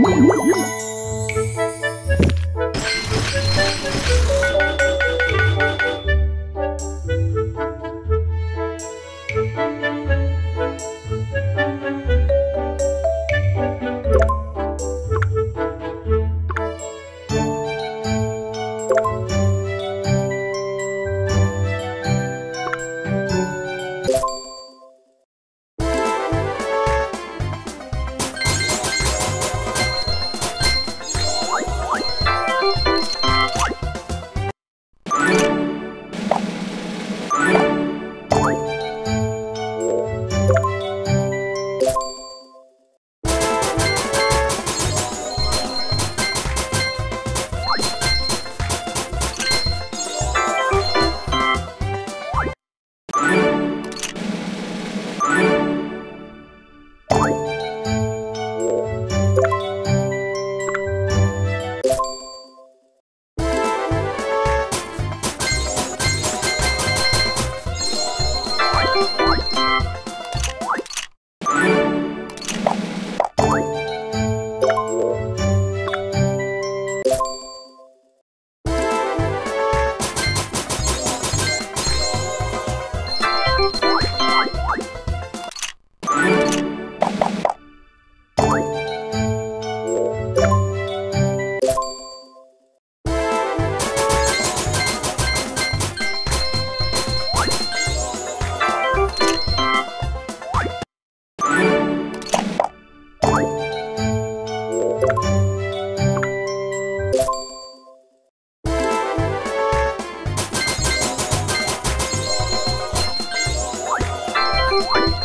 Woo! you.